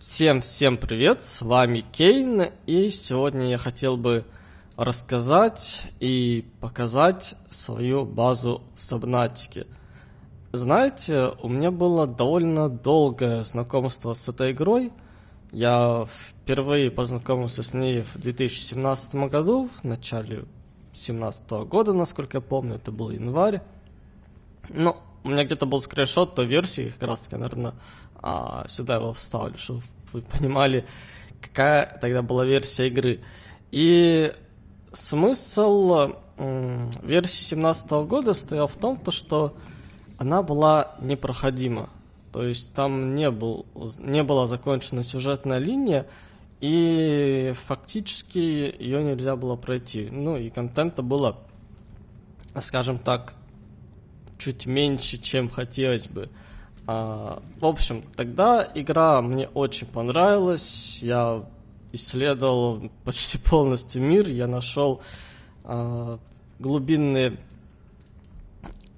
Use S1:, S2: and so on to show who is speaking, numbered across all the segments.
S1: Всем-всем привет, с вами Кейн, и сегодня я хотел бы рассказать и показать свою базу в Сабнатике. Знаете, у меня было довольно долгое знакомство с этой игрой. Я впервые познакомился с ней в 2017 году, в начале 2017 года, насколько я помню, это был январь. Ну, у меня где-то был скриншот той версии, как раз таки, наверное, а, сюда его вставлю, чтобы вы понимали, какая тогда была версия игры. И смысл версии 17 года стоял в том, то, что она была непроходима. То есть там не, был, не была закончена сюжетная линия, и фактически ее нельзя было пройти. Ну и контента было, скажем так, чуть меньше, чем хотелось бы. А, в общем, тогда игра мне очень понравилась. Я исследовал почти полностью мир. Я нашел а, глубинные,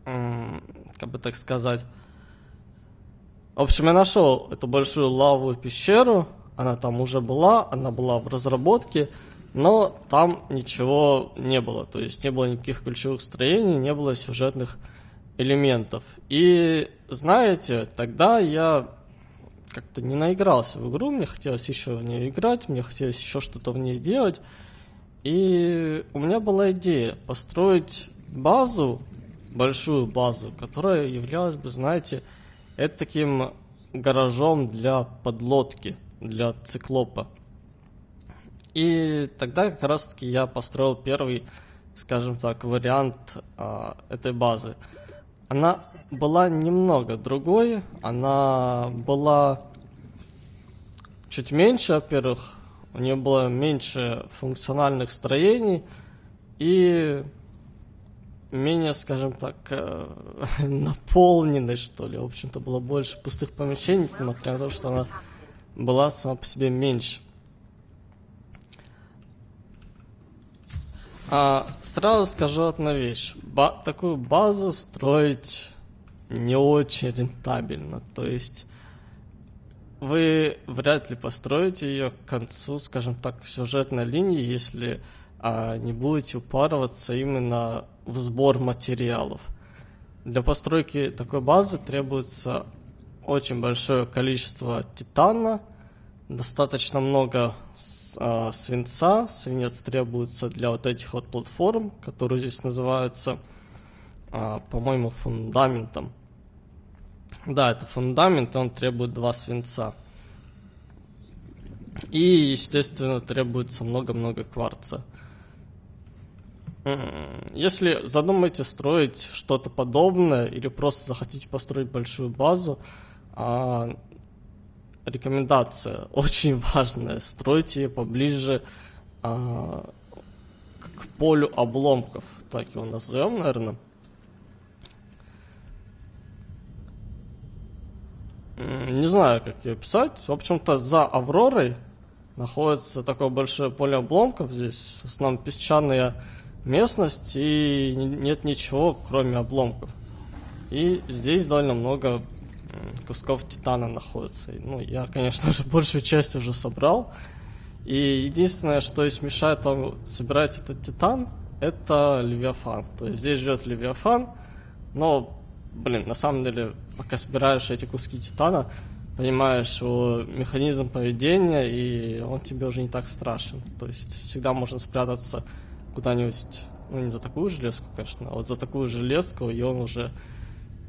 S1: как бы так сказать. В общем, я нашел эту большую лавовую пещеру. Она там уже была, она была в разработке, но там ничего не было. То есть не было никаких ключевых строений, не было сюжетных элементов. И знаете, тогда я как-то не наигрался в игру, мне хотелось еще в нее играть, мне хотелось еще что-то в ней делать. И у меня была идея построить базу, большую базу, которая являлась бы, знаете, это таким гаражом для подлодки, для циклопа. И тогда как раз таки я построил первый, скажем так, вариант а, этой базы – она была немного другой, она была чуть меньше, во-первых, у нее было меньше функциональных строений и менее, скажем так, э, наполненной, что ли. В общем-то, было больше пустых помещений, несмотря на то, что она была сама по себе меньше. А, сразу скажу одну вещь. Ба такую базу строить не очень рентабельно. То есть вы вряд ли построите ее к концу, скажем так, сюжетной линии, если а, не будете упарываться именно в сбор материалов. Для постройки такой базы требуется очень большое количество титана, достаточно много а, свинца. Свинец требуется для вот этих вот платформ, которые здесь называются, а, по-моему, фундаментом. Да, это фундамент, он требует два свинца. И, естественно, требуется много-много кварца. Если задумаете строить что-то подобное или просто захотите построить большую базу, а, рекомендация очень важная. Стройте ее поближе а, к полю обломков. Так его назовем, наверное. Не знаю, как ее писать. В общем-то, за Авророй находится такое большое поле обломков. Здесь в основном песчаная местность и нет ничего, кроме обломков. И здесь довольно много кусков титана находится. Ну, я, конечно же, большую часть уже собрал. И единственное, что здесь мешает вам собирать этот титан, это Левиафан. То есть здесь живет Левиафан, но, блин, на самом деле, пока собираешь эти куски титана, понимаешь его механизм поведения, и он тебе уже не так страшен. То есть всегда можно спрятаться куда-нибудь, ну, не за такую железку, конечно, а вот за такую железку, и он уже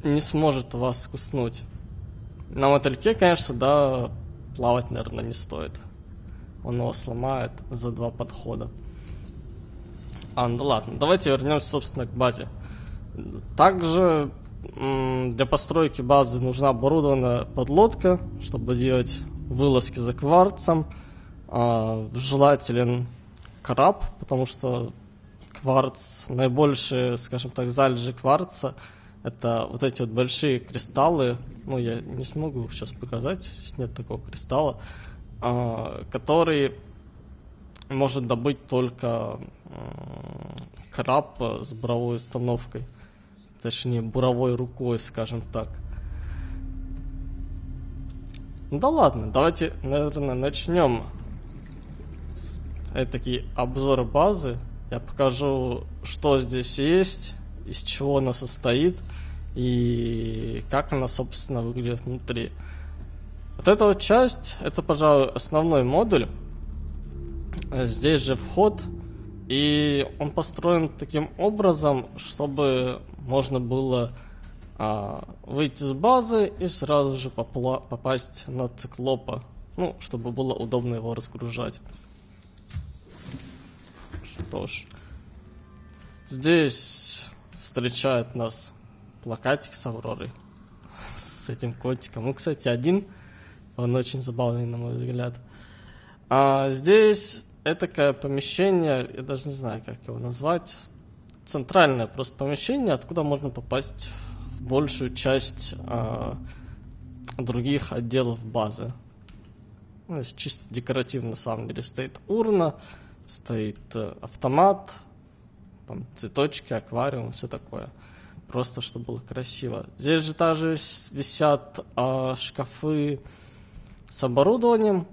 S1: не сможет вас куснуть. На мотыльке, конечно, да, плавать, наверное, не стоит. Он его сломает за два подхода. А, ну ладно, давайте вернемся, собственно, к базе. Также для постройки базы нужна оборудованная подлодка, чтобы делать вылазки за кварцем. А, желателен краб, потому что кварц, наибольшие, скажем так, залежи кварца – это вот эти вот большие кристаллы, ну, я не смогу сейчас показать, нет такого кристалла, э, который может добыть только краб с буровой установкой, точнее, буровой рукой, скажем так. Ну да ладно, давайте, наверное, начнем такие обзор базы. Я покажу, что здесь есть, из чего она состоит и как она, собственно, выглядит внутри. Вот эта вот часть, это, пожалуй, основной модуль. Здесь же вход, и он построен таким образом, чтобы можно было а, выйти с базы и сразу же попла- попасть на циклопа, ну, чтобы было удобно его разгружать. Что ж, здесь встречает нас плакатик с Авророй, с этим котиком. Ну, кстати, один, он очень забавный, на мой взгляд. А здесь это помещение, я даже не знаю, как его назвать, центральное просто помещение, откуда можно попасть в большую часть а, других отделов базы. Ну, здесь чисто декоративно, на самом деле, стоит урна, стоит э, автомат, там цветочки, аквариум, все такое. Просто, чтобы было красиво. Здесь же также висят а, шкафы с оборудованием,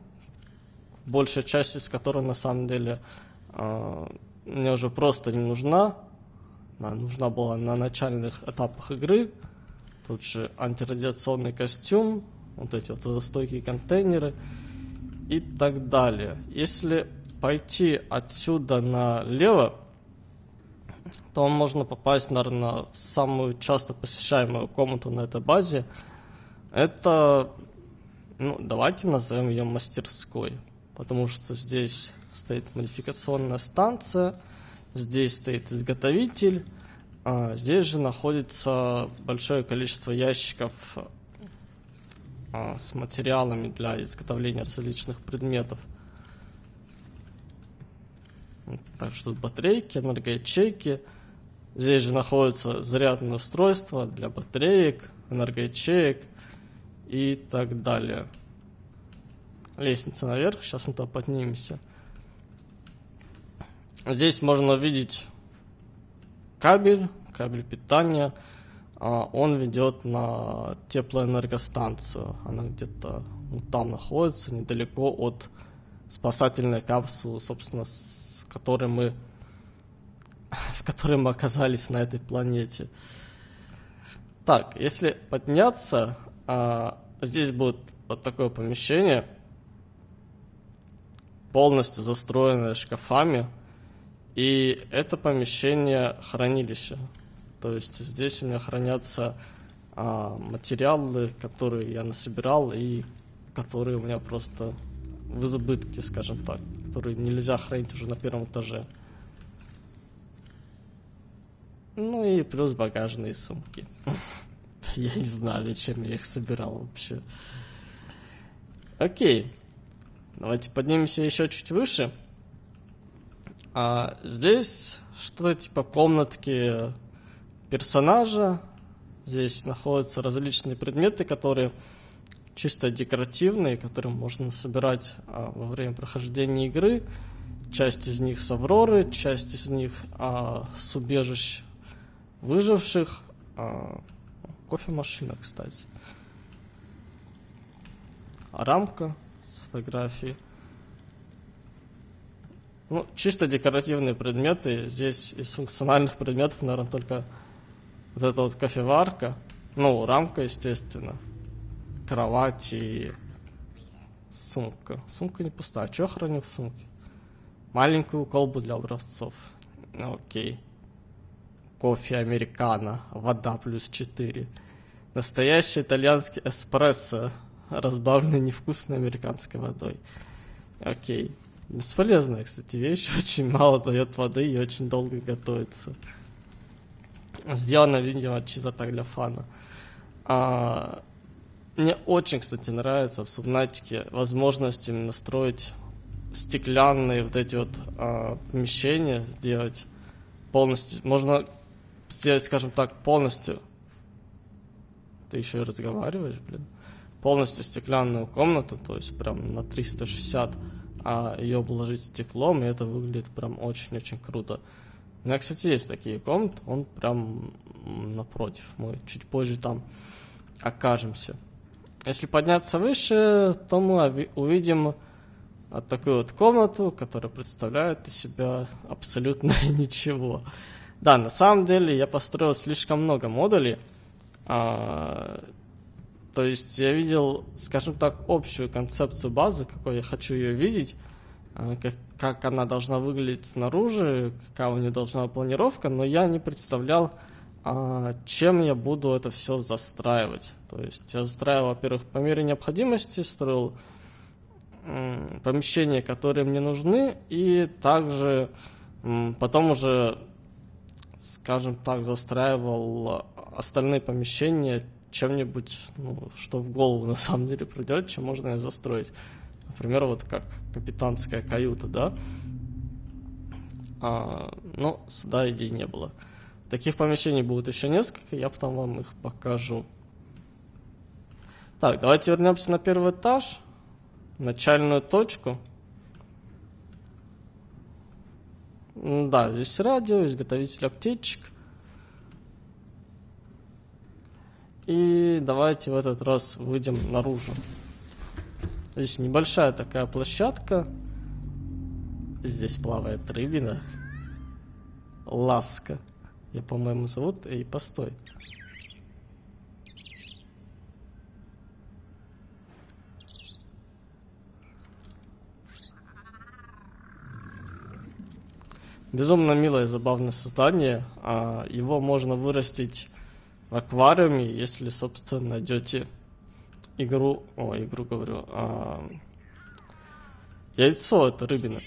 S1: большая часть из которой на самом деле а, мне уже просто не нужна. Она нужна была на начальных этапах игры. Тут же антирадиационный костюм, вот эти вот водостойкие контейнеры и так далее. Если пойти отсюда налево, то можно попасть, наверное, в самую часто посещаемую комнату на этой базе. Это, ну, давайте назовем ее мастерской, потому что здесь стоит модификационная станция, здесь стоит изготовитель, а здесь же находится большое количество ящиков а, с материалами для изготовления различных предметов. Так что батарейки, энергоячейки. Здесь же находится зарядное устройство для батареек, энергоячеек и так далее. Лестница наверх, сейчас мы туда поднимемся. Здесь можно увидеть кабель, кабель питания. А, он ведет на теплоэнергостанцию. Она где-то ну, там находится, недалеко от спасательной капсулы, собственно, с которой мы в которой мы оказались на этой планете. Так, если подняться, а, здесь будет вот такое помещение, полностью застроенное шкафами, и это помещение хранилища. То есть здесь у меня хранятся а, материалы, которые я насобирал и которые у меня просто в избытке, скажем так, которые нельзя хранить уже на первом этаже. Ну и плюс багажные сумки. Я не знаю, зачем я их собирал вообще. Окей. Давайте поднимемся еще чуть выше. А здесь что-то типа комнатки персонажа. Здесь находятся различные предметы, которые чисто декоративные, которые можно собирать а, во время прохождения игры. Часть из них с Авроры, часть из них а, с убежищ выживших. А, кофемашина, кстати. Рамка с фотографией. Ну, чисто декоративные предметы. Здесь из функциональных предметов, наверное, только вот эта вот кофеварка. Ну, рамка, естественно. Кровать и сумка. Сумка не пустая. А я храню в сумке? Маленькую колбу для образцов. Окей. Кофе американо. Вода плюс 4. Настоящий итальянский эспрессо, разбавленный невкусной американской водой. Окей. Бесполезная, кстати, вещь. Очень мало дает воды и очень долго готовится. Сделано, видимо, чисто так для фана. А, мне очень, кстати, нравится в Субнатике возможность именно строить стеклянные вот эти вот а, помещения, сделать полностью. Можно сделать, скажем так, полностью. Ты еще и разговариваешь, блин. Полностью стеклянную комнату, то есть прям на 360 а ее обложить стеклом, и это выглядит прям очень-очень круто. У меня, кстати, есть такие комнаты, он прям напротив, мы чуть позже там окажемся. если подняться выше, то мы увидим вот такую вот комнату, которая представляет из себя абсолютно ничего. Да, на самом деле я построил слишком много модулей. А, то есть я видел, скажем так, общую концепцию базы, какой я хочу ее видеть, а, как, как она должна выглядеть снаружи, какая у нее должна быть планировка, но я не представлял, а, чем я буду это все застраивать. То есть я застраивал, во-первых, по мере необходимости, строил помещения, которые мне нужны, и также потом уже, скажем так, застраивал остальные помещения чем-нибудь, ну, что в голову на самом деле придет, чем можно ее застроить. Например, вот как капитанская каюта, да? А, ну, сюда идей не было. Таких помещений будет еще несколько, я потом вам их покажу. Так, давайте вернемся на первый этаж, начальную точку. Да, здесь радио, изготовитель аптечек. И давайте в этот раз выйдем наружу. Здесь небольшая такая площадка. Здесь плавает рыбина. Ласка. Я, по-моему, зовут... Эй, постой. Безумно милое, забавное создание. А его можно вырастить в аквариуме, если, собственно, найдете игру... О, игру говорю. А... Яйцо это рыбина.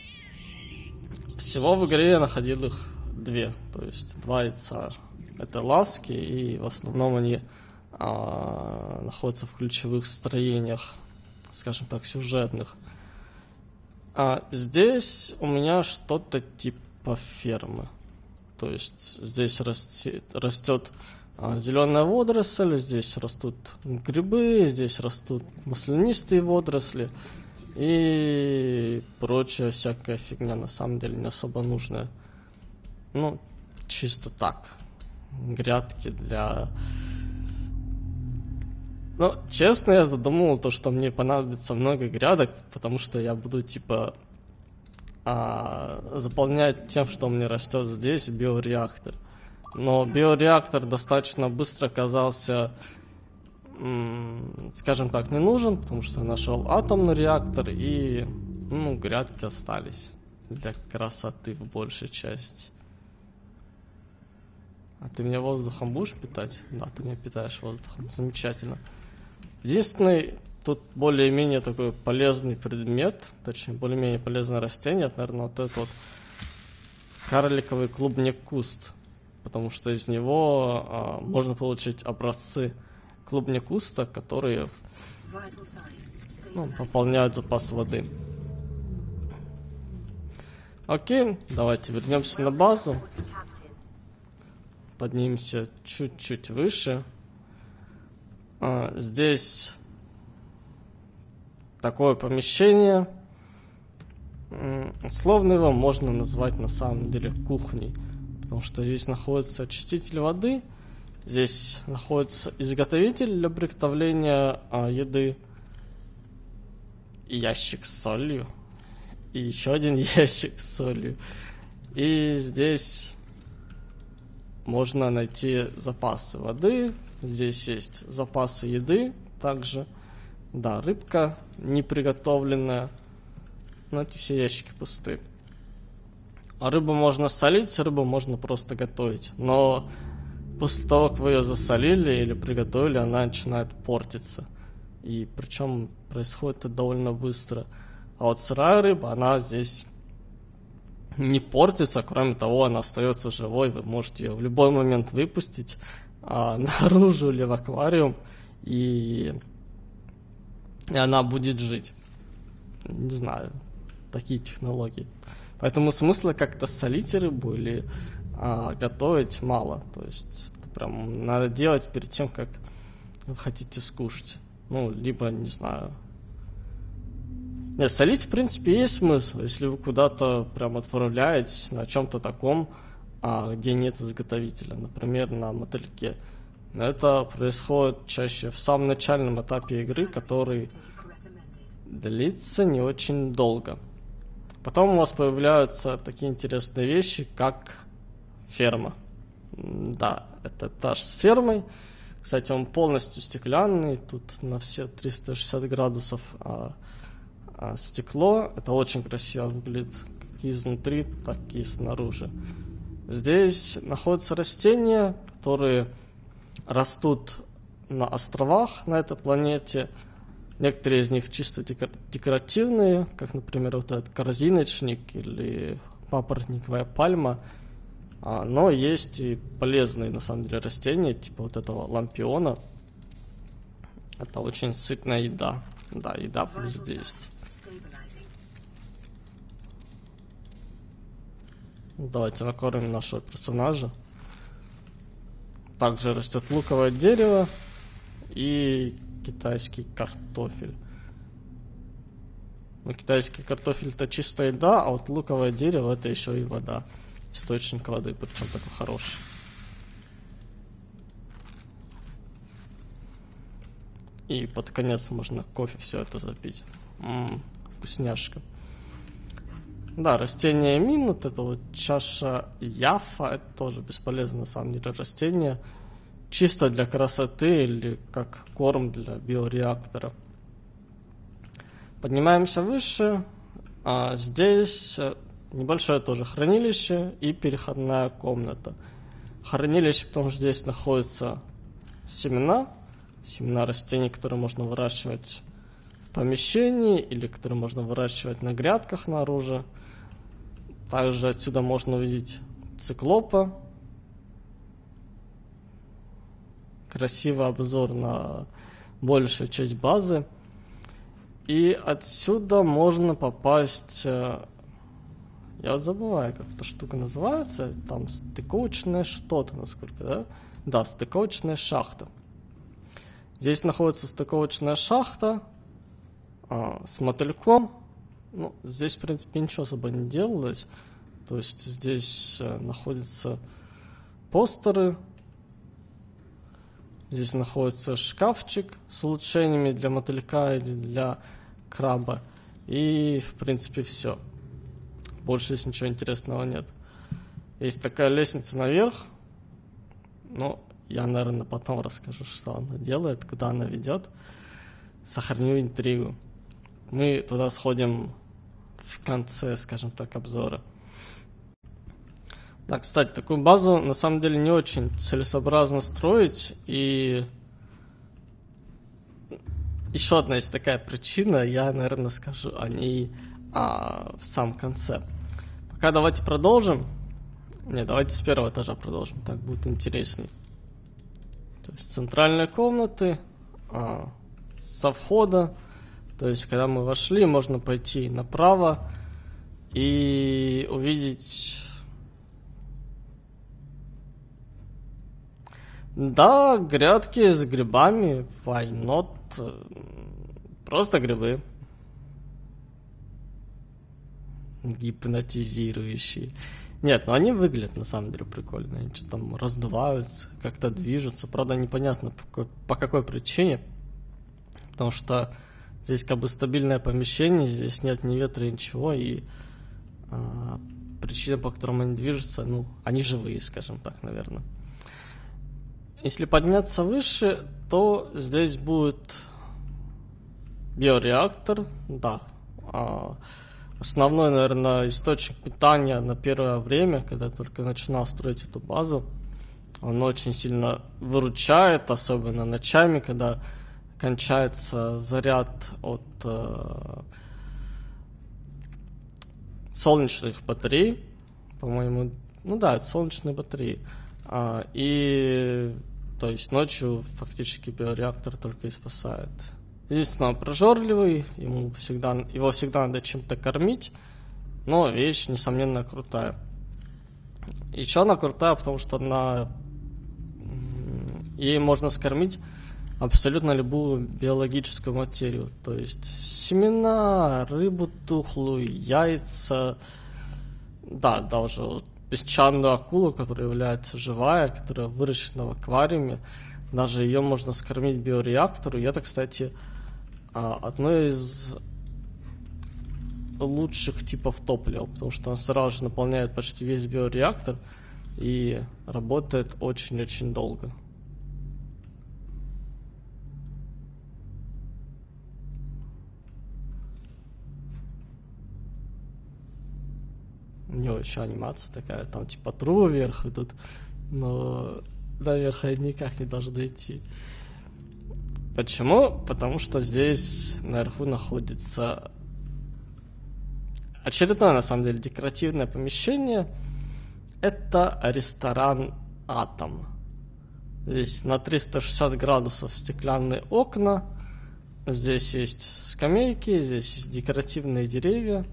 S1: Всего в игре я находил их две, то есть два яйца. Это ласки, и в основном они а, находятся в ключевых строениях, скажем так, сюжетных. А здесь у меня что-то типа фермы. То есть здесь растет, растет а, зеленая водоросль, здесь растут грибы, здесь растут маслянистые водоросли и прочая всякая фигня, на самом деле не особо нужная. Ну, чисто так. Грядки для... Ну, честно, я задумывал то, что мне понадобится много грядок, потому что я буду, типа, а, заполнять тем, что меня растет здесь, биореактор. Но биореактор достаточно быстро оказался, скажем так, не нужен, потому что я нашел атомный реактор и, ну, грядки остались для красоты в большей части. А ты меня воздухом будешь питать? Да, ты меня питаешь воздухом. Замечательно. Единственный тут более-менее такой полезный предмет, точнее, более-менее полезное растение, это, наверное, вот этот вот карликовый клубник куст. Потому что из него а, можно получить образцы клубник куста, которые ну, пополняют запас воды. Окей, давайте вернемся на базу поднимемся чуть-чуть выше. А, здесь такое помещение. Условно его можно назвать на самом деле кухней, потому что здесь находится очиститель воды, здесь находится изготовитель для приготовления а, еды, ящик с солью, и еще один ящик с солью. И здесь можно найти запасы воды. Здесь есть запасы еды также. Да, рыбка не приготовленная. Но все ящики пусты. А рыбу можно солить, рыбу можно просто готовить. Но после того, как вы ее засолили или приготовили, она начинает портиться. И причем происходит это довольно быстро. А вот сырая рыба, она здесь не портится, кроме того, она остается живой, вы можете ее в любой момент выпустить а, наружу или в аквариум, и, и она будет жить. Не знаю, такие технологии. Поэтому смысла как-то солить рыбу или а, готовить мало. То есть прям надо делать перед тем, как вы хотите скушать. Ну, либо, не знаю, нет, солить, в принципе, есть смысл, если вы куда-то прям отправляетесь на чем-то таком, а, где нет изготовителя, например, на мотыльке. Это происходит чаще в самом начальном этапе игры, который длится не очень долго. Потом у вас появляются такие интересные вещи, как ферма. Да, это этаж с фермой. Кстати, он полностью стеклянный, тут на все 360 градусов а, а стекло. Это очень красиво выглядит, как изнутри, так и снаружи. Здесь находятся растения, которые растут на островах на этой планете. Некоторые из них чисто декоративные, как, например, вот этот корзиночник или папоротниковая пальма. А, но есть и полезные, на самом деле, растения, типа вот этого лампиона. Это очень сытная еда. Да, еда плюс 10. Давайте накормим нашего персонажа. Также растет луковое дерево и китайский картофель. Ну, китайский картофель это чистая еда, а вот луковое дерево это еще и вода. Источник воды, причем такой хороший. И под конец можно кофе все это запить. М-м, вкусняшка. Да, растение мин, вот это вот чаша яфа, это тоже бесполезно на самом деле растение. Чисто для красоты или как корм для биореактора. Поднимаемся выше. А здесь э, небольшое тоже хранилище и переходная комната. Хранилище, потому что здесь находятся семена, семена растений, которые можно выращивать в помещении или которые можно выращивать на грядках снаружи. Также отсюда можно увидеть циклопа. Красивый обзор на большую часть базы. И отсюда можно попасть... Э, я забываю, как эта штука называется. Там стыковочное что-то, насколько, да? Да, стыковочная шахта. Здесь находится стыковочная шахта а, с мотыльком, ну, здесь, в принципе, ничего особо не делалось. То есть здесь э, находятся постеры, здесь находится шкафчик с улучшениями для мотылька или для краба. И, в принципе, все. Больше здесь ничего интересного нет. Есть такая лестница наверх. Ну, я, наверное, потом расскажу, что она делает, куда она ведет. Сохраню интригу. Мы туда сходим в конце, скажем так, обзора. Да, кстати, такую базу на самом деле не очень целесообразно строить, и еще одна есть такая причина, я, наверное, скажу о ней а, в самом конце. Пока давайте продолжим. Не, давайте с первого этажа продолжим, так будет интересней. То есть центральные комнаты, а, со входа то есть, когда мы вошли, можно пойти направо и увидеть... Да, грядки с грибами, why not? Просто грибы. Гипнотизирующие. Нет, ну они выглядят на самом деле прикольно. Они что там раздуваются, как-то движутся. Правда, непонятно по какой, по какой причине. Потому что Здесь как бы стабильное помещение, здесь нет ни ветра, ничего, и а, причина, по которым они движутся, ну, они живые, скажем так, наверное. Если подняться выше, то здесь будет биореактор, да. А, основной, наверное, источник питания на первое время, когда я только начинал строить эту базу. Он очень сильно выручает, особенно ночами, когда кончается заряд от э, солнечных батарей, по-моему, ну да, это солнечные батареи. А, и то есть ночью фактически биореактор только и спасает. Единственное, он прожорливый, ему всегда, его всегда надо чем-то кормить, но вещь, несомненно, крутая. Еще она крутая, потому что она ей можно скормить абсолютно любую биологическую материю. То есть семена, рыбу тухлую, яйца, да, даже вот песчаную акулу, которая является живая, которая выращена в аквариуме, даже ее можно скормить биореактору. И это, кстати, а, одно из лучших типов топлива, потому что он сразу же наполняет почти весь биореактор и работает очень-очень долго. У него еще анимация такая, там типа тру вверх идут, но наверх они никак не должны идти. Почему? Потому что здесь наверху находится очередное, на самом деле, декоративное помещение. Это ресторан «Атом». Здесь на 360 градусов стеклянные окна. Здесь есть скамейки, здесь есть декоративные деревья.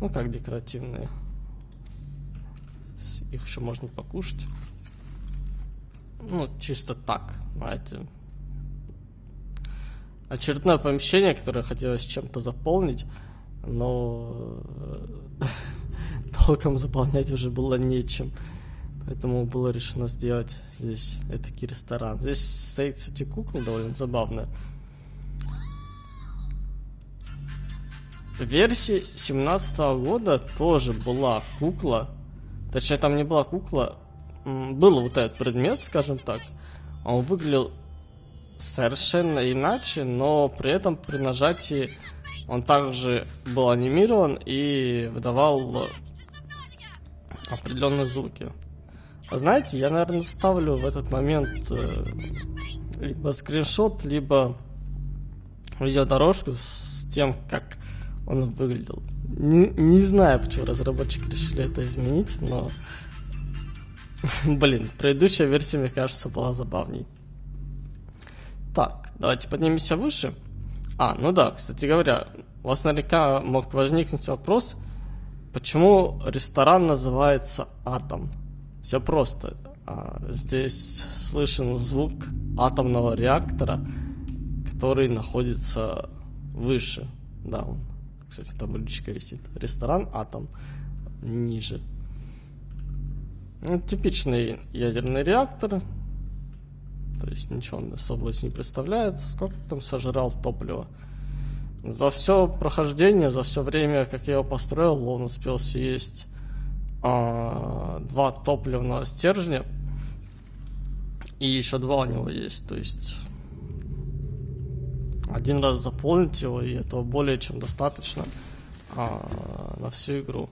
S1: Ну, как декоративные. Их еще можно покушать. Ну, чисто так, знаете. Очередное помещение, которое хотелось чем-то заполнить, но э, толком заполнять уже было нечем. Поэтому было решено сделать здесь этакий ресторан. Здесь стоит, кстати, кукла довольно забавная. В версии 17 года тоже была кукла. Точнее, там не была кукла, был вот этот предмет, скажем так, он выглядел совершенно иначе, но при этом при нажатии он также был анимирован и выдавал определенные звуки. А знаете, я, наверное, вставлю в этот момент э, либо скриншот, либо видеодорожку с тем, как он выглядел. Не, не знаю, почему разработчики решили это изменить, но Блин, предыдущая версия, мне кажется, была забавней. Так, давайте поднимемся выше. А, ну да, кстати говоря, у вас наверняка мог возникнуть вопрос, почему ресторан называется «Атом». Все просто. А, здесь слышен звук атомного реактора, который находится выше. Да, он, кстати, табличка висит. Ресторан «Атом» ниже. Ну, типичный ядерный реактор. То есть ничего он особо не представляет. Сколько там сожрал топлива? За все прохождение, за все время, как я его построил, он успел съесть а, два топливных стержня. И еще два у него есть. То есть один раз заполнить его, и этого более чем достаточно а, на всю игру.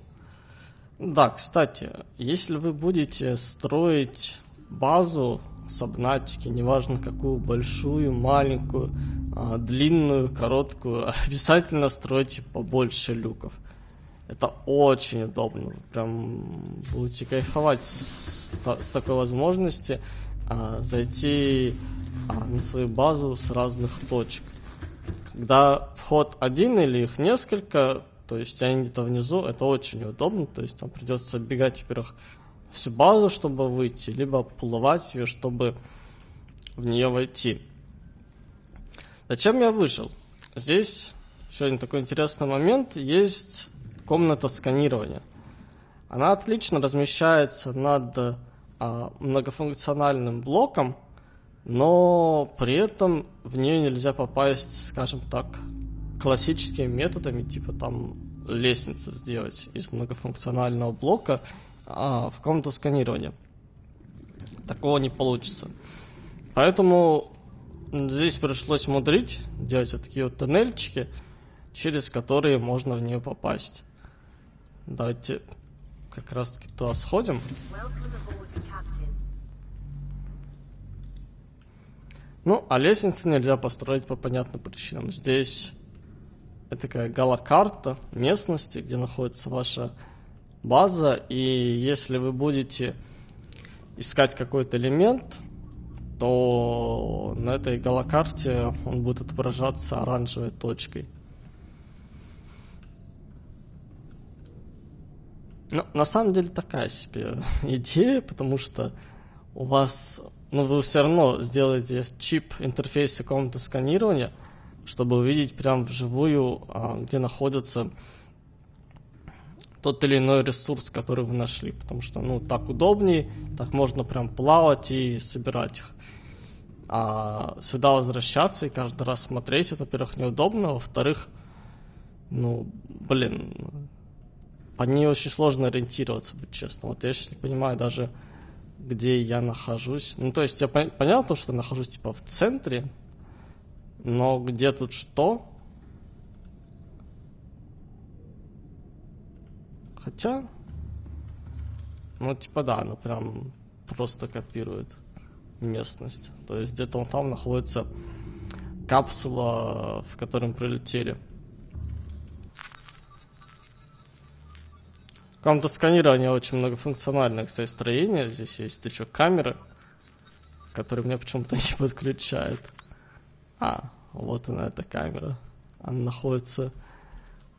S1: Да, кстати, если вы будете строить базу сабнатики, неважно какую, большую, маленькую, а, длинную, короткую, обязательно стройте побольше люков. Это очень удобно. Прям будете кайфовать с, с такой возможности а, зайти а, на свою базу с разных точек. Когда вход один или их несколько, то есть они где-то внизу, это очень удобно, то есть там придется бегать, во-первых, всю базу, чтобы выйти, либо плывать ее, чтобы в нее войти. Зачем я вышел? Здесь еще один такой интересный момент. Есть комната сканирования. Она отлично размещается над а, многофункциональным блоком, но при этом в нее нельзя попасть, скажем так, классическими методами, типа там лестницу сделать из многофункционального блока а, в комнату сканирования. Такого не получится. Поэтому здесь пришлось мудрить, делать вот такие вот тоннельчики, через которые можно в нее попасть. Давайте как раз таки туда сходим. Ну, а лестницу нельзя построить по понятным причинам. Здесь это такая галокарта местности, где находится ваша база, и если вы будете искать какой-то элемент, то на этой галокарте он будет отображаться оранжевой точкой. Но на самом деле такая себе идея, потому что у вас, ну вы все равно сделаете чип интерфейса комнаты сканирования – чтобы увидеть прям вживую, а, где находится тот или иной ресурс, который вы нашли, потому что, ну, так удобнее, так можно прям плавать и собирать их. А сюда возвращаться и каждый раз смотреть, это, во-первых, неудобно, во-вторых, ну, блин, по ней очень сложно ориентироваться, быть честно. Вот я сейчас не понимаю даже, где я нахожусь. Ну, то есть я пон- понятно, что я нахожусь, типа, в центре, но где тут что? Хотя, ну, типа, да, ну, прям просто копирует местность. То есть где-то он там находится капсула, в которой прилетели. Комната сканирования очень многофункциональное, кстати, строение. Здесь есть еще камеры, которые мне почему-то не подключают. А, вот она, эта камера. Она находится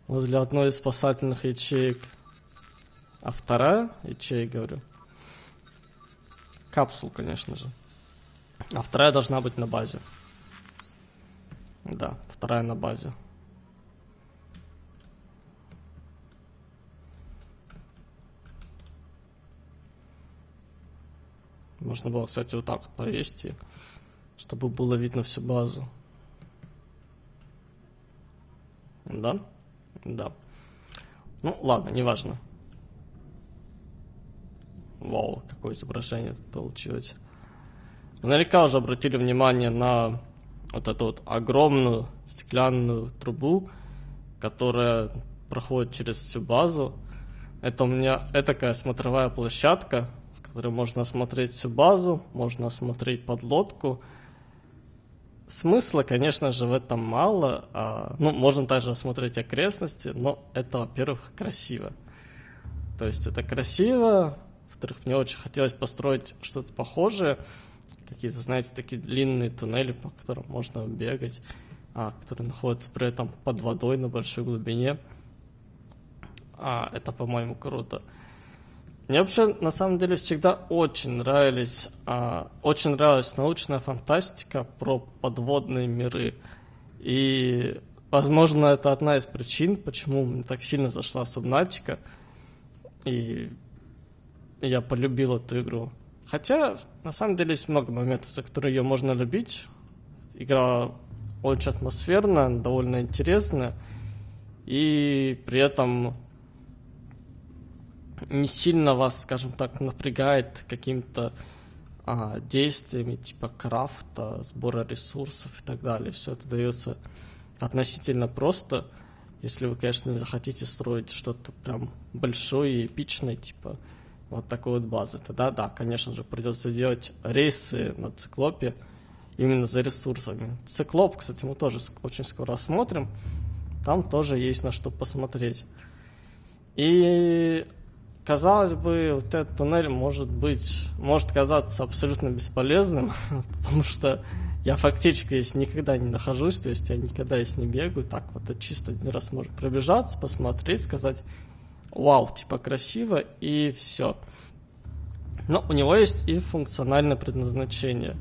S1: возле одной из спасательных ячеек. А вторая ячейка, говорю, капсул, конечно же. А вторая должна быть на базе. Да, вторая на базе. Можно было, кстати, вот так вот повесить, чтобы было видно всю базу. Да? Да. Ну, ладно, неважно. Вау, какое изображение тут получилось. Вы наверняка уже обратили внимание на вот эту вот огромную стеклянную трубу, которая проходит через всю базу. Это у меня этакая смотровая площадка, с которой можно осмотреть всю базу, можно осмотреть подлодку. Смысла, конечно же, в этом мало. А, ну, можно также осмотреть окрестности, но это, во-первых, красиво. То есть это красиво, во-вторых, мне очень хотелось построить что-то похожее, какие-то, знаете, такие длинные туннели, по которым можно бегать, а, которые находятся при этом под водой на большой глубине. А, это, по-моему, круто. Мне вообще, на самом деле, всегда очень нравились, а, очень нравилась научная фантастика про подводные миры. И, возможно, это одна из причин, почему мне так сильно зашла Субнатика. И я полюбил эту игру. Хотя, на самом деле, есть много моментов, за которые ее можно любить. Игра очень атмосферная, довольно интересная. И при этом не сильно вас, скажем так, напрягает какими-то а, действиями типа крафта, сбора ресурсов и так далее. Все это дается относительно просто, если вы, конечно, захотите строить что-то прям большое и эпичное, типа вот такой вот базы. Тогда, да, конечно же, придется делать рейсы на циклопе именно за ресурсами. Циклоп, кстати, мы тоже очень скоро осмотрим. Там тоже есть на что посмотреть. И казалось бы, вот этот туннель может быть, может казаться абсолютно бесполезным, потому что я фактически здесь никогда не нахожусь, то есть я никогда здесь не бегаю, так вот чисто один раз может пробежаться, посмотреть, сказать, вау, типа красиво и все. Но у него есть и функциональное предназначение.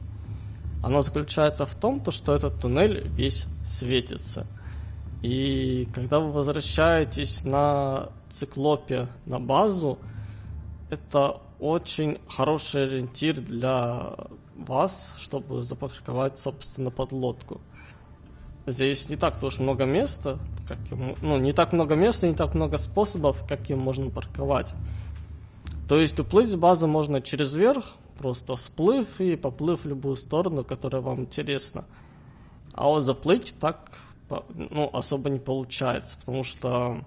S1: Оно заключается в том, то, что этот туннель весь светится. И когда вы возвращаетесь на циклопе на базу, это очень хороший ориентир для вас, чтобы запарковать, собственно, подлодку. Здесь не так уж много места, как ему, ну, не так много места, не так много способов, как ее можно парковать. То есть уплыть с базы можно через верх, просто сплыв и поплыв в любую сторону, которая вам интересна. А вот заплыть так ну, особо не получается, потому что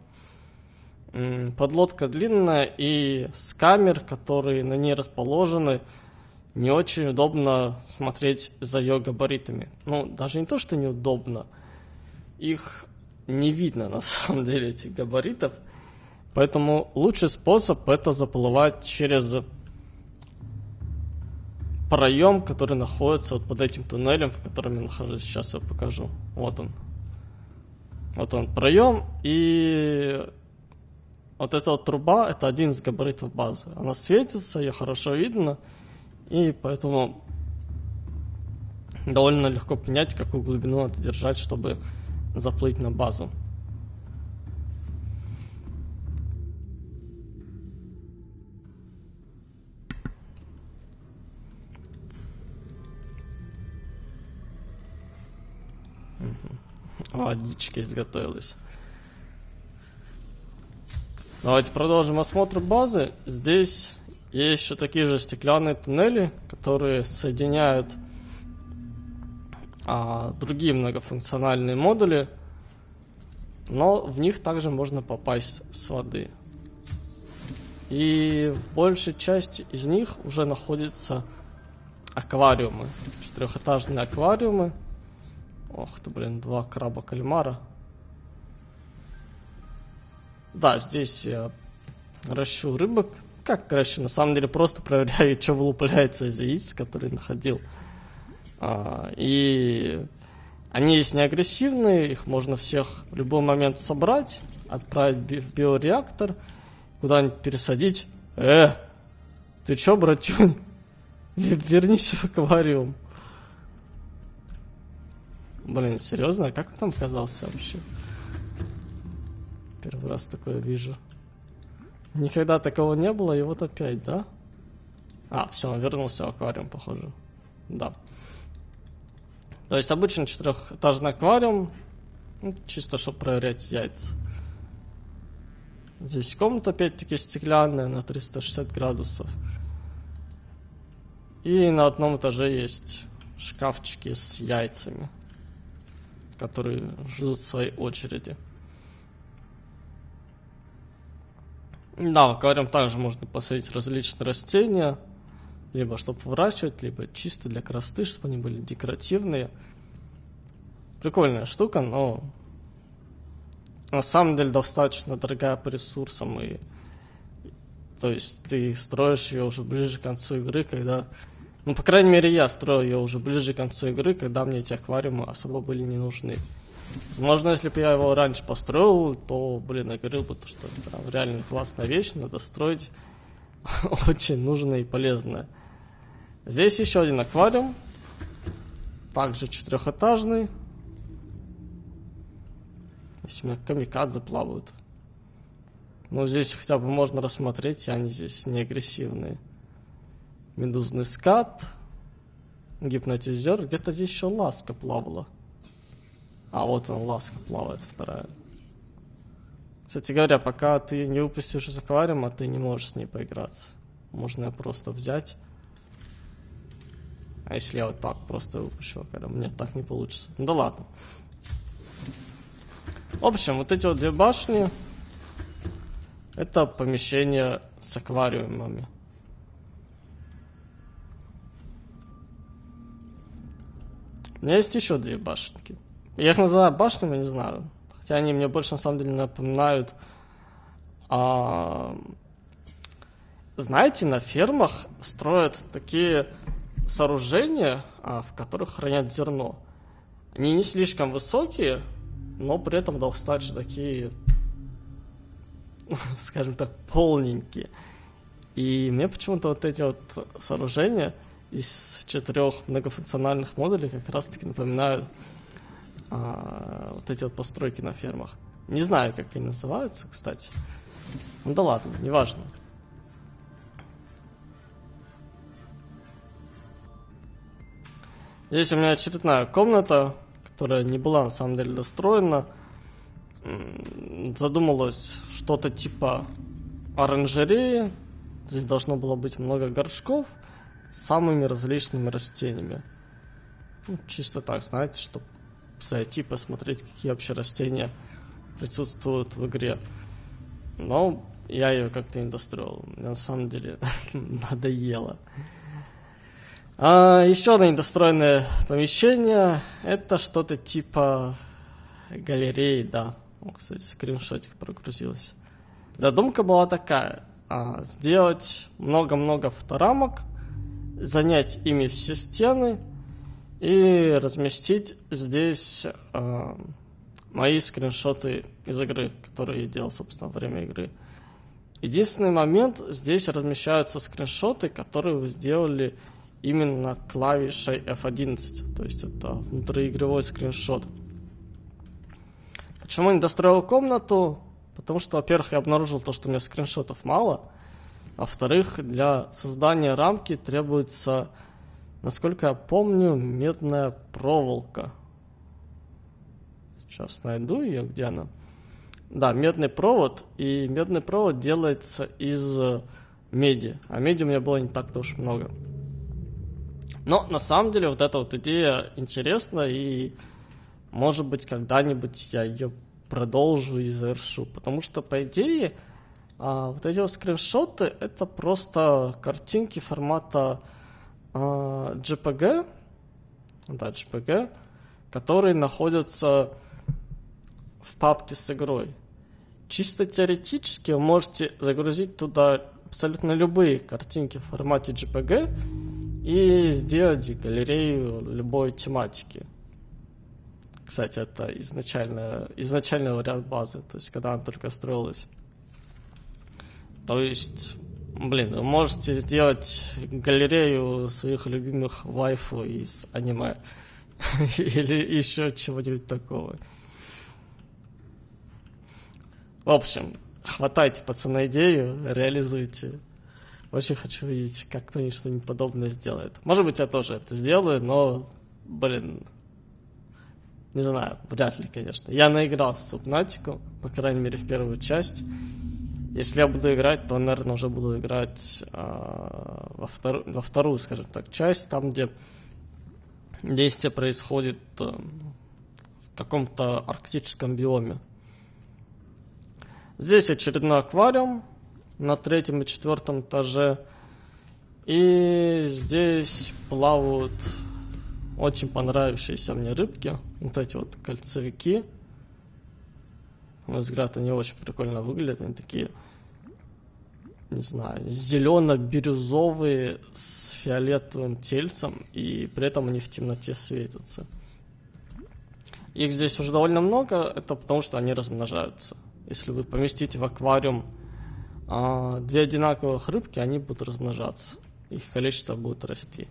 S1: подлодка длинная и с камер, которые на ней расположены, не очень удобно смотреть за ее габаритами. Ну, даже не то, что неудобно, их не видно на самом деле, этих габаритов. Поэтому лучший способ это заплывать через проем, который находится вот под этим туннелем, в котором я нахожусь. Сейчас я покажу. Вот он. Вот он проем, и вот эта вот труба, это один из габаритов базы. Она светится, ее хорошо видно, и поэтому довольно легко понять, какую глубину надо держать, чтобы заплыть на базу. Водичка изготовилась. Давайте продолжим осмотр базы. Здесь есть еще такие же стеклянные туннели, которые соединяют а, другие многофункциональные модули, но в них также можно попасть с воды. И в большей части из них уже находятся аквариумы, четырехэтажные аквариумы. Ох ты, блин, два краба кальмара. Да, здесь я ращу рыбок. Как ращу? На самом деле просто проверяю, что вылупляется из яиц, которые находил. А, и они есть не агрессивные, их можно всех в любой момент собрать, отправить в биореактор – куда-нибудь пересадить. Э, ты чё, братюнь? Вернись в аквариум. Блин, серьезно? А как он там оказался вообще? Первый раз такое вижу. Никогда такого не было, и вот опять, да? А, все, он вернулся в аквариум, похоже. Да. То есть обычный четырехэтажный аквариум, ну, чисто чтобы проверять яйца. Здесь комната опять-таки стеклянная на 360 градусов. И на одном этаже есть шкафчики с яйцами, которые ждут своей очереди. Да, аквариум также можно посадить различные растения, либо чтобы выращивать, либо чисто для красоты, чтобы они были декоративные. Прикольная штука, но на самом деле достаточно дорогая по ресурсам и то есть ты строишь ее уже ближе к концу игры, когда ну, по крайней мере, я строил ее уже ближе к концу игры, когда мне эти аквариумы особо были не нужны. Возможно, если бы я его раньше построил, то, блин, я говорил бы, что прям реально классная вещь, надо строить. Очень нужная и полезная. Здесь еще один аквариум. Также четырехэтажный. Если у меня камикадзе плавают. Ну, здесь хотя бы можно рассмотреть, они здесь не агрессивные. Медузный скат, гипнотизер. Где-то здесь еще ласка плавала. А, вот он, ласка плавает, вторая. Кстати говоря, пока ты не выпустишь из аквариума, ты не можешь с ней поиграться. Можно ее просто взять. А если я вот так просто выпущу аквариум? Нет, так не получится. Ну да ладно. В общем, вот эти вот две башни, это помещение с аквариумами. У меня есть еще две башенки. Я их называю башнями, не знаю. Хотя они мне больше на самом деле напоминают... А... Знаете, на фермах строят такие сооружения, а, в которых хранят зерно. Они не слишком высокие, но при этом достаточно такие, скажем так, полненькие. И мне почему-то вот эти вот сооружения из четырех многофункциональных модулей как раз-таки напоминают а, вот эти вот постройки на фермах. Не знаю, как они называются, кстати. Ну да ладно, неважно. Здесь у меня очередная комната, которая не была на самом деле достроена. Задумалось что-то типа оранжереи. Здесь должно было быть много горшков самыми различными растениями. Ну, чисто так, знаете, чтобы зайти посмотреть, какие вообще растения присутствуют в игре. Но я ее как-то не достроил. Мне на самом деле надоело. А, еще одно недостроенное помещение. Это что-то типа галереи, да. О, кстати, скриншотик прогрузился. Задумка была такая. А, сделать много-много фоторамок, занять ими все стены и разместить здесь а, мои скриншоты из игры, которые я делал, собственно, во время игры. Единственный момент, здесь размещаются скриншоты, которые вы сделали именно клавишей F11, то есть это внутриигровой скриншот. Почему не достроил комнату? Потому что, во-первых, я обнаружил то, что у меня скриншотов мало, во-вторых, для создания рамки требуется, насколько я помню, медная проволока. Сейчас найду ее, где она. Да, медный провод, и медный провод делается из меди, а меди у меня было не так-то уж много. Но на самом деле вот эта вот идея интересна, и может быть когда-нибудь я ее продолжу и завершу, потому что по идее а, вот эти вот скриншоты это просто картинки формата а, JPG, да, JPG, которые находятся в папке с игрой. Чисто теоретически вы можете загрузить туда абсолютно любые картинки в формате JPG и сделать галерею любой тематики. Кстати, это изначально, изначальный вариант базы, то есть когда она только строилась. То есть, блин, вы можете сделать галерею своих любимых вайфу из аниме или еще чего-нибудь такого. В общем, хватайте, пацаны, идею, реализуйте. Очень хочу видеть, как кто-нибудь что-нибудь подобное сделает. Может быть, я тоже это сделаю, но, блин, не знаю, вряд ли, конечно. Я наигрался в Субнатику, по крайней мере, в первую часть. Если я буду играть, то, наверное, уже буду играть э, во, втор... во вторую, скажем так, часть, там, где действие происходит э, в каком-то арктическом биоме. Здесь очередной аквариум на третьем и четвертом этаже. И здесь плавают очень понравившиеся мне рыбки. Вот эти вот кольцевики. Мой взгляд, они очень прикольно выглядят. Они такие, не знаю, зелено-бирюзовые с фиолетовым тельцем. И при этом они в темноте светятся. Их здесь уже довольно много. Это потому, что они размножаются. Если вы поместите в аквариум а, две одинаковых рыбки, они будут размножаться. Их количество будет расти.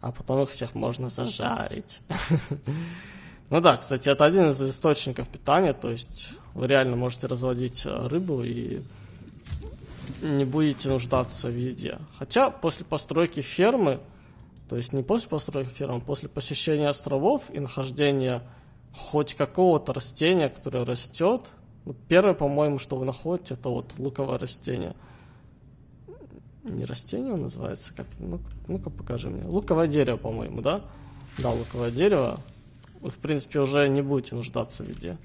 S1: А потом их всех можно зажарить. Ну да, кстати, это один из источников питания, то есть вы реально можете разводить а, рыбу и не будете нуждаться в еде. Хотя после постройки фермы, то есть не после постройки фермы, а после посещения островов и нахождения хоть какого-то растения, которое растет, ну, первое, по-моему, что вы находите, это вот луковое растение. Не растение он называется, как, ну, ну-ка покажи мне. Луковое дерево, по-моему, да? Да, луковое дерево. Вы, в принципе, уже не будете нуждаться в еде.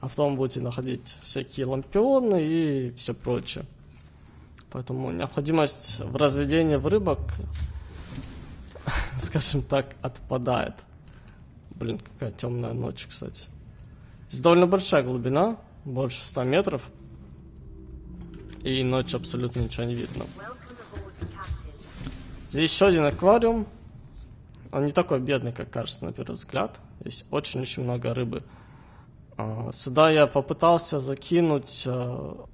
S1: А в том будете находить всякие лампионы и все прочее. Поэтому необходимость в разведении в рыбок, скажем так, отпадает. Блин, какая темная ночь, кстати. Здесь довольно большая глубина, больше 100 метров. И ночью абсолютно ничего не видно. Здесь еще один аквариум. Он не такой бедный, как кажется на первый взгляд. Здесь очень-очень много рыбы. А, сюда я попытался закинуть а,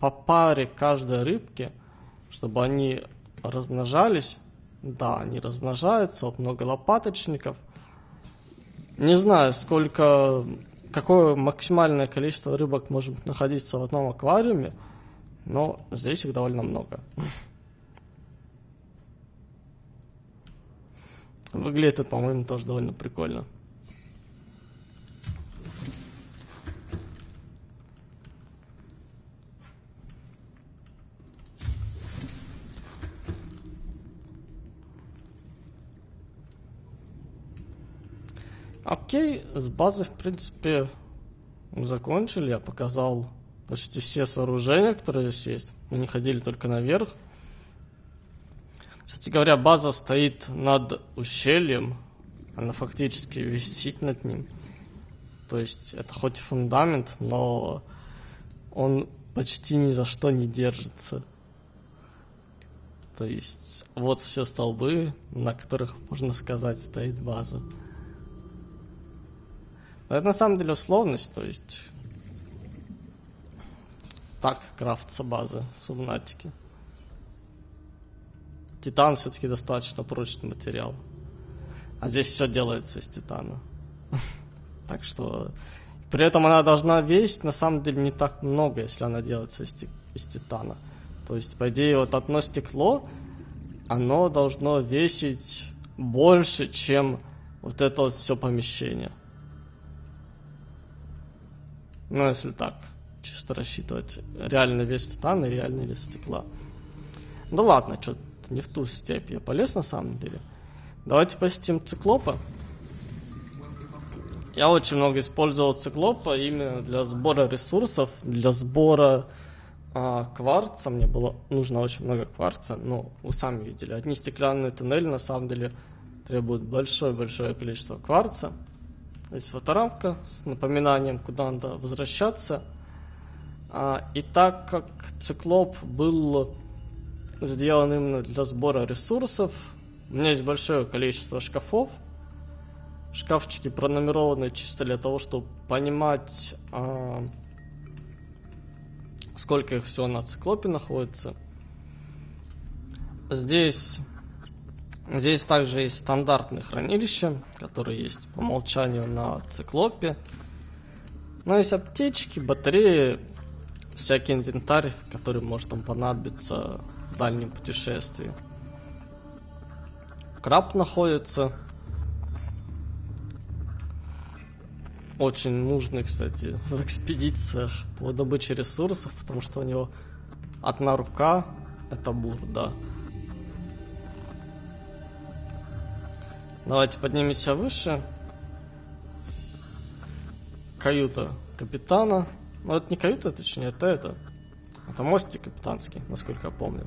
S1: по паре каждой рыбки, чтобы они размножались. Да, они размножаются, вот много лопаточников. Не знаю, сколько какое максимальное количество рыбок может находиться в одном аквариуме, но здесь их довольно много. Выглядит это, по-моему, тоже довольно прикольно. Окей, с базы, в принципе, закончили. Я показал почти все сооружения, которые здесь есть. Мы не ходили только наверх. Кстати говоря, база стоит над ущельем. Она фактически висит над ним. То есть это хоть фундамент, но он почти ни за что не держится. То есть вот все столбы, на которых, можно сказать, стоит база. Но это на самом деле условность, то есть так крафтится база в субнатике. Титан все-таки достаточно прочный материал. А здесь все делается из титана. Так что при этом она должна весить на самом деле не так много, если она делается из, из титана. То есть, по идее, вот одно стекло, оно должно весить больше, чем вот это вот все помещение. Ну, если так, чисто рассчитывать реальный вес титана и реальный вес стекла. Да ладно, что-то не в ту степь я полез на самом деле. Давайте посетим циклопа. Я очень много использовал циклопа именно для сбора ресурсов, для сбора а, кварца. Мне было нужно очень много кварца. Ну, вы сами видели, одни стеклянные туннели на самом деле требуют большое-большое количество кварца. Здесь фоторамка с напоминанием, куда надо возвращаться. А, и так как циклоп был сделан именно для сбора ресурсов, у меня есть большое количество шкафов, шкафчики пронумерованы чисто для того, чтобы понимать, а, сколько их всего на циклопе находится. Здесь, здесь также есть стандартные хранилища, которые есть по умолчанию на циклопе. Но есть аптечки, батареи, всякий инвентарь, который может там понадобиться в дальнем путешествии. Краб находится очень нужный, кстати, в экспедициях по добыче ресурсов, потому что у него одна рука — это бурда. Давайте поднимемся выше. Каюта капитана. Ну, это не каюта, точнее, это это. Это мостик капитанский, насколько я помню.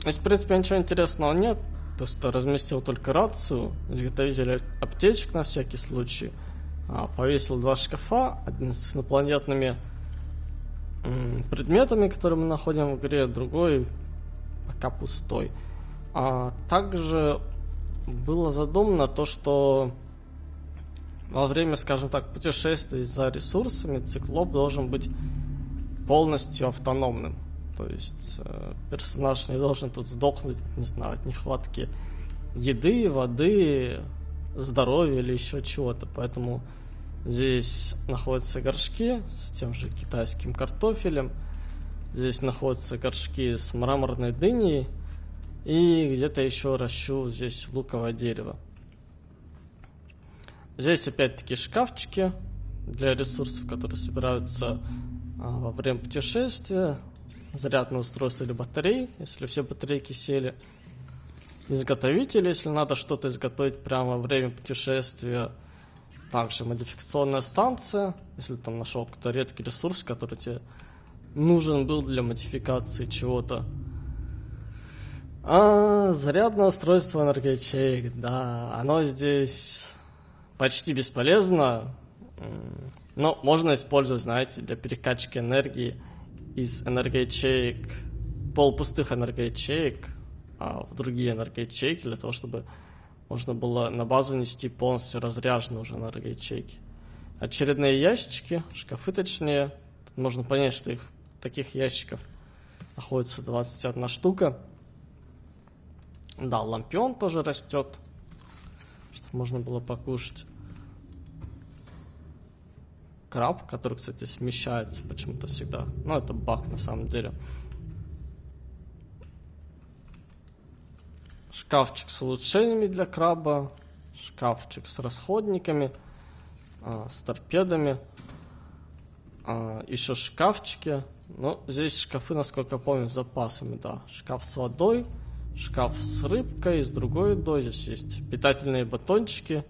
S1: Здесь, в принципе, ничего интересного нет. То есть разместил только рацию, изготовитель аптечек на всякий случай, а, повесил два шкафа, один с инопланетными предметами, которые мы находим в игре, другой пока пустой. А также было задумано то, что во время, скажем так, путешествий за ресурсами циклоп должен быть полностью автономным. То есть э, персонаж не должен тут сдохнуть, не знаю, от нехватки еды, воды, здоровья или еще чего-то. Поэтому здесь находятся горшки с тем же китайским картофелем. Здесь находятся горшки с мраморной дыней. И где-то еще ращу здесь луковое дерево. Здесь опять-таки шкафчики для ресурсов, которые собираются а, во время путешествия зарядное устройство или батареи, если все батарейки сели. Изготовитель, если надо что-то изготовить прямо во время путешествия. Также модификационная станция, если там нашел какой-то редкий ресурс, который тебе нужен был для модификации чего-то. А, зарядное устройство энергоячеек, да, оно здесь почти бесполезно, но можно использовать, знаете, для перекачки энергии из энергоячеек, полупустых энергоячеек а, в другие энергоячейки, для того, чтобы можно было на базу нести полностью разряженные уже энергоячейки. Очередные ящички, шкафы точнее. Можно понять, что их таких ящиков находится 21 штука. Да, лампион тоже растет, чтобы можно было покушать краб, который, кстати, смещается почему-то всегда. Ну, это баг на самом деле. Шкафчик с улучшениями для краба. Шкафчик с расходниками. А, с торпедами. А, еще шкафчики. Ну, здесь шкафы, насколько я помню, с запасами, да. Шкаф с водой. Шкаф с рыбкой, с другой едой. Здесь есть питательные батончики,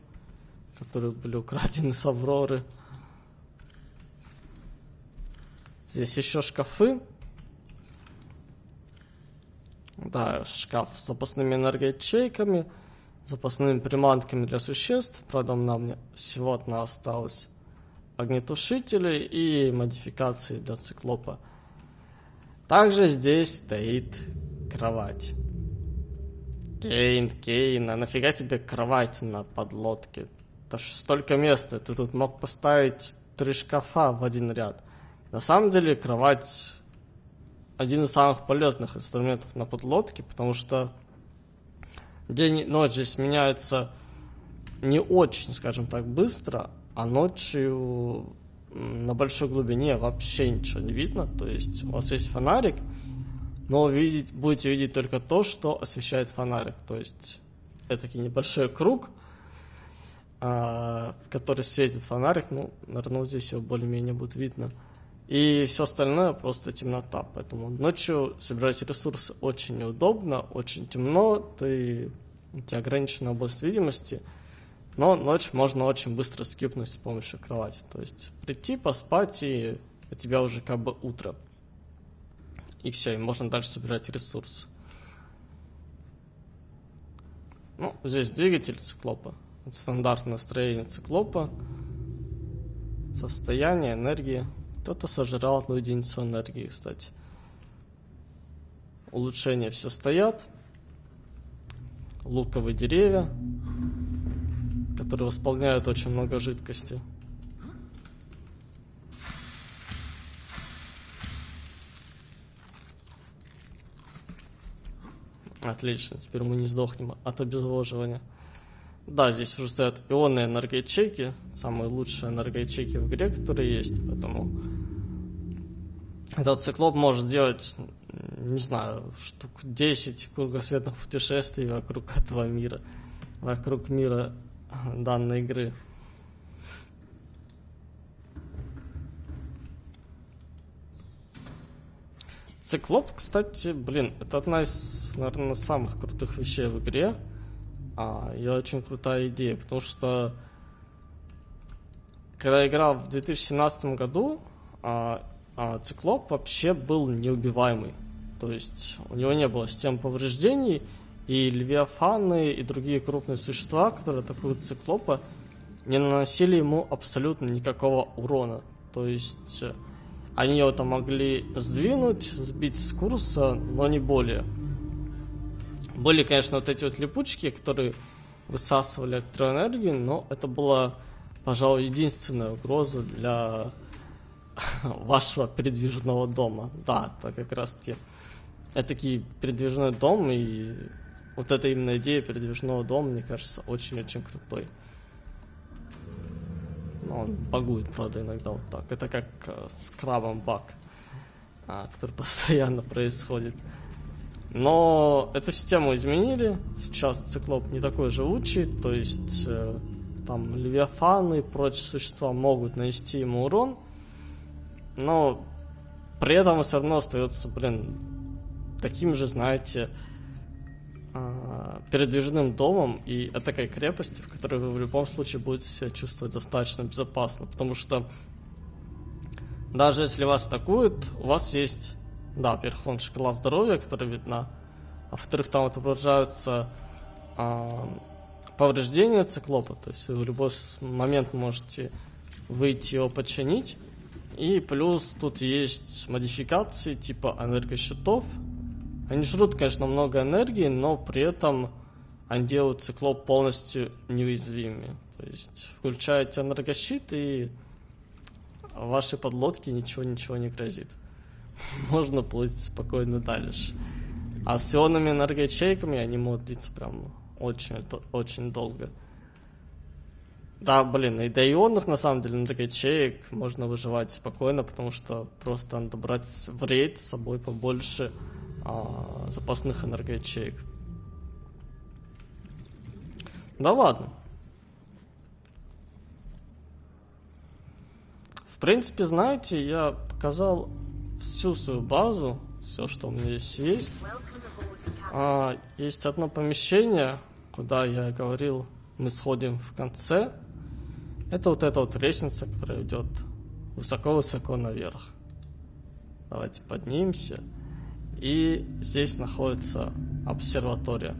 S1: которые были украдены с Авроры. Здесь еще шкафы. Да, шкаф с запасными энергоячейками, запасными приманками для существ. Правда, нам всего одна осталась. Огнетушители и модификации для циклопа. Также здесь стоит кровать. Кейн, Кейн, а нафига тебе кровать на подлодке? Это ж столько места, ты тут мог поставить три шкафа в один ряд. На самом деле кровать один из самых полезных инструментов на подлодке, потому что день и ночь здесь меняется не очень, скажем так, быстро, а ночью на большой глубине вообще ничего не видно. То есть у вас есть фонарик, но видеть, будете видеть только то, что освещает фонарик. То есть это небольшой круг, а, в который светит фонарик. Ну, наверное, здесь его более-менее будет видно. И все остальное просто темнота. Поэтому ночью собирать ресурсы очень неудобно, очень темно, ты, у тебя ограничена область видимости. Но ночь можно очень быстро скипнуть с помощью кровати. То есть прийти, поспать, и у тебя уже как бы утро. И все, и можно дальше собирать ресурсы. Ну, здесь двигатель циклопа. Это стандартное строение циклопа. Состояние, энергия. Кто-то сожрал одну единицу энергии, кстати. Улучшения все стоят. Луковые деревья, которые восполняют очень много жидкости. Отлично, теперь мы не сдохнем от обезвоживания. Да, здесь уже стоят ионные энергоячейки, самые лучшие энергоячейки в игре, которые есть, поэтому этот циклоп может делать, не знаю, штук 10 кругосветных путешествий вокруг этого мира, вокруг мира данной игры. Циклоп, кстати, блин, это одна из, наверное, самых крутых вещей в игре. А, и очень крутая идея, потому что когда я играл в 2017 году, а, а, Циклоп вообще был неубиваемый. То есть у него не было систем повреждений, и левиафаны и другие крупные существа, которые атакуют Циклопа, не наносили ему абсолютно никакого урона. То есть они его там могли сдвинуть, сбить с курса, но не более. Были, конечно, вот эти вот липучки, которые высасывали электроэнергию, но это была, пожалуй, единственная угроза для вашего передвижного дома. Да, это как раз-таки этакий передвижной дом, и вот эта именно идея передвижного дома, мне кажется, очень-очень крутой. Но он багует, правда, иногда вот так. Это как э, с крабом баг, а, который постоянно происходит. Но эту систему изменили. Сейчас циклоп не такой живучий, то есть э, там левиафаны и прочие существа могут нанести ему урон, но при этом все равно остается, блин, таким же, знаете, передвижным домом и такой крепостью, в которой вы в любом случае будете себя чувствовать достаточно безопасно, потому что даже если вас атакуют, у вас есть, да, во-первых, шкала здоровья, которая видна, а во-вторых, там отображаются а, повреждения циклопа, то есть вы в любой момент можете выйти его починить, и плюс тут есть модификации типа энергощитов, они жрут, конечно, много энергии, но при этом они делают циклоп полностью неуязвимыми. То есть включаете энергощит и вашей подлодке ничего-ничего не грозит. Можно плыть спокойно дальше. А с ионными энергоячейками они могут длиться прям очень, очень долго. Да, блин, и до ионных, на самом деле, энергоячеек можно выживать спокойно, потому что просто надо брать в рейд с собой побольше а, запасных энергоячеек. Да ладно. В принципе, знаете, я показал всю свою базу, все, что у меня здесь есть. А, есть одно помещение, куда я говорил, мы сходим в конце. Это вот эта вот лестница, которая идет высоко-высоко наверх. Давайте поднимемся. И здесь находится обсерватория.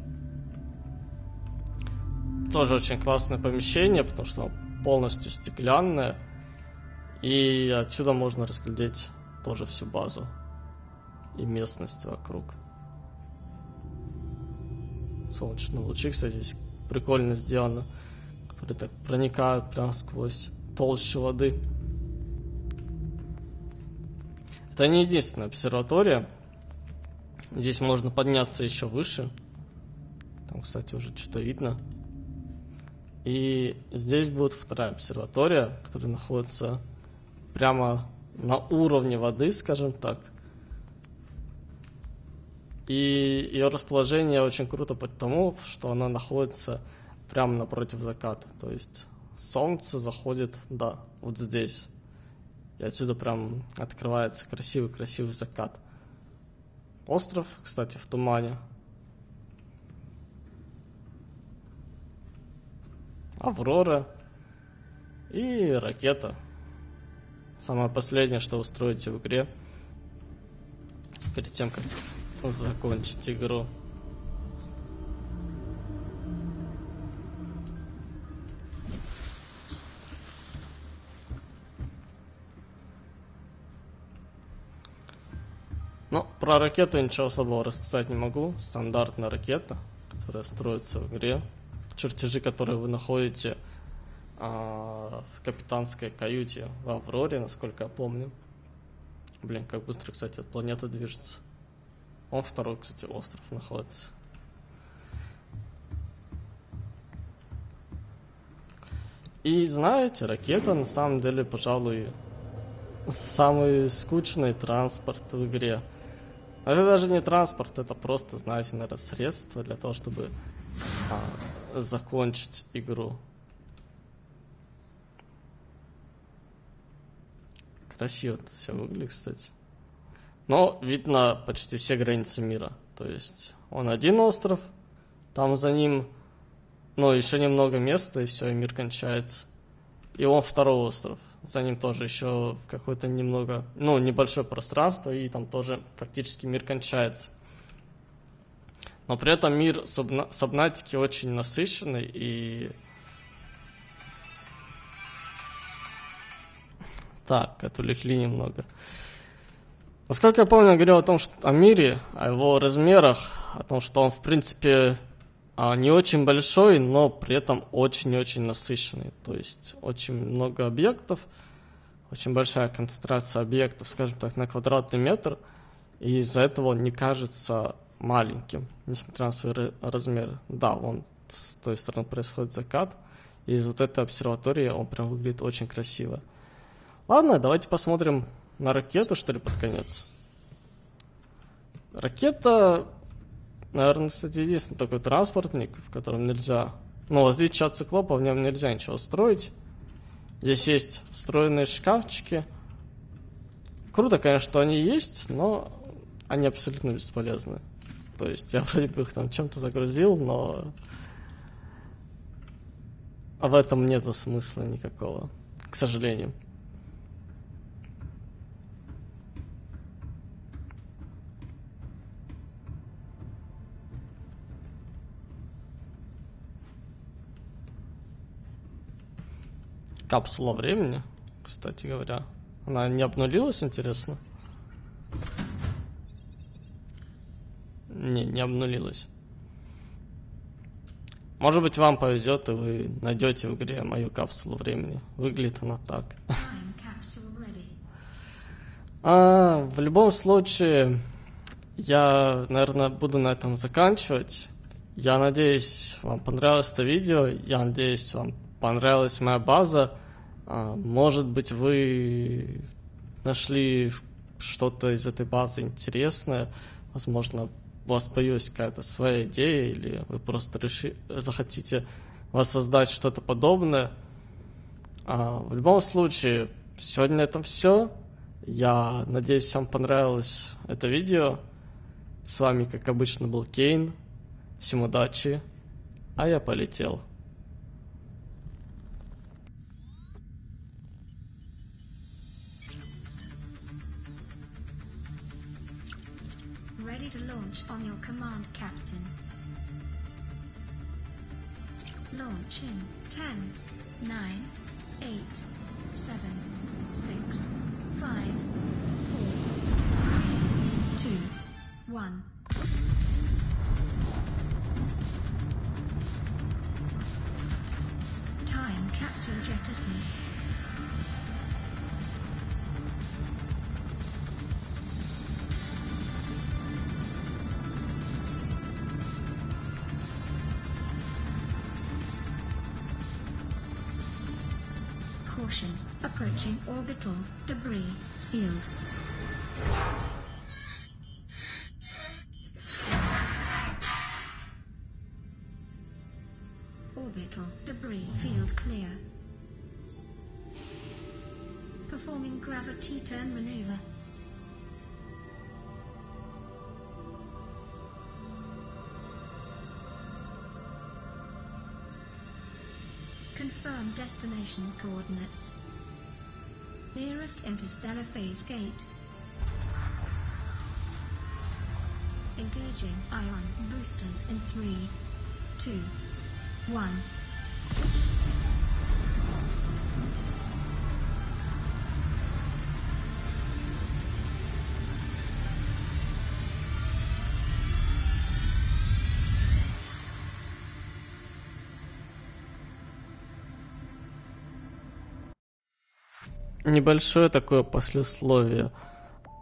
S1: Тоже очень классное помещение, потому что полностью стеклянное. И отсюда можно разглядеть тоже всю базу и местность вокруг. Солнечные лучи, кстати, здесь прикольно сделано, которые так проникают прямо сквозь толщу воды. Это не единственная обсерватория. Здесь можно подняться еще выше. Там, кстати, уже что-то видно. И здесь будет вторая обсерватория, которая находится прямо на уровне воды, скажем так. И ее расположение очень круто потому, что она находится прямо напротив заката. То есть солнце заходит, да, вот здесь. И отсюда прям открывается красивый-красивый закат. Остров, кстати, в тумане. Аврора и ракета. Самое последнее, что вы строите в игре перед тем, как закончить игру. Про ракету ничего особого рассказать не могу. Стандартная ракета, которая строится в игре. Чертежи, которые вы находите а, в капитанской каюте в Авроре, насколько я помню. Блин, как быстро, кстати, планета движется. Он второй, кстати, остров находится. И знаете, ракета на самом деле, пожалуй, самый скучный транспорт в игре. Это даже не транспорт, это просто, знаете, наверное, средство для того, чтобы а, закончить игру. Красиво это все выглядит, кстати. Но видно почти все границы мира. То есть он один остров, там за ним, ну, еще немного места, и все, и мир кончается. И он второй остров за ним тоже еще какое-то немного, ну, небольшое пространство, и там тоже фактически мир кончается. Но при этом мир Сабна Сабнатики очень насыщенный и... Так, отвлекли немного. Насколько я помню, я говорил о том, что о мире, о его размерах, о том, что он, в принципе, не очень большой, но при этом очень-очень насыщенный. То есть очень много объектов, очень большая концентрация объектов, скажем так, на квадратный метр, и из-за этого он не кажется маленьким, несмотря на свои размеры. Да, вон с той стороны происходит закат, и из вот этой обсерватории он прям выглядит очень красиво. Ладно, давайте посмотрим на ракету, что ли, под конец. Ракета Наверное, кстати, единственный такой транспортник, в котором нельзя... Ну, в отличие от циклопа, в нем нельзя ничего строить. Здесь есть встроенные шкафчики. Круто, конечно, что они есть, но они абсолютно бесполезны. То есть я вроде бы их там чем-то загрузил, но а в этом нет смысла никакого, к сожалению. Капсула времени, кстати говоря. Она не обнулилась, интересно? Не, не обнулилась. Может быть, вам повезет, и вы найдете в игре мою капсулу времени. Выглядит она так. А, в любом случае, я, наверное, буду на этом заканчивать. Я надеюсь, вам понравилось это видео. Я надеюсь, вам понравилась моя база. А, может быть, вы нашли что-то из этой базы интересное, возможно, у вас появилась какая-то своя идея, или вы просто реши, захотите воссоздать что-то подобное. А, в любом случае, сегодня это все. Я надеюсь, вам понравилось это видео. С вами, как обычно, был Кейн. Всем удачи, а я полетел.
S2: Launch in 10, 9, 8, 7, 6, 5, 4, 3, 2, 1. Time capsule jettison. Approaching orbital debris field. Orbital debris field clear. Performing gravity turn maneuver. Confirm destination coordinates. Nearest interstellar phase gate. Engaging ion boosters in three, two, one.
S1: Небольшое такое послесловие.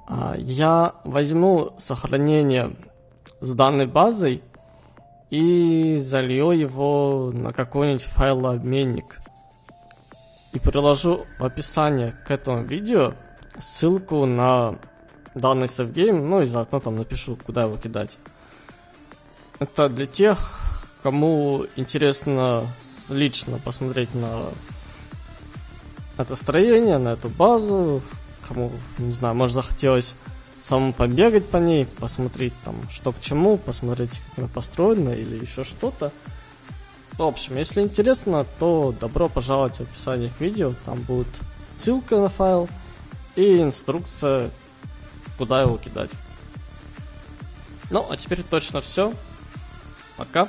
S1: А, Я возьму сохранение с данной базой и залью его на какой-нибудь файлообменник. И приложу в описании к этому видео ссылку на данный сейфгейм, ну и заодно там напишу, куда его кидать. Это для тех, кому интересно лично посмотреть на это строение, на эту базу, кому, не знаю, может захотелось самому побегать по ней, посмотреть там, что к чему, посмотреть, как она построена или еще что-то. В общем, если интересно, то добро пожаловать в описании к видео, там будет ссылка на файл и инструкция, куда его кидать. Ну, а теперь точно все. Пока.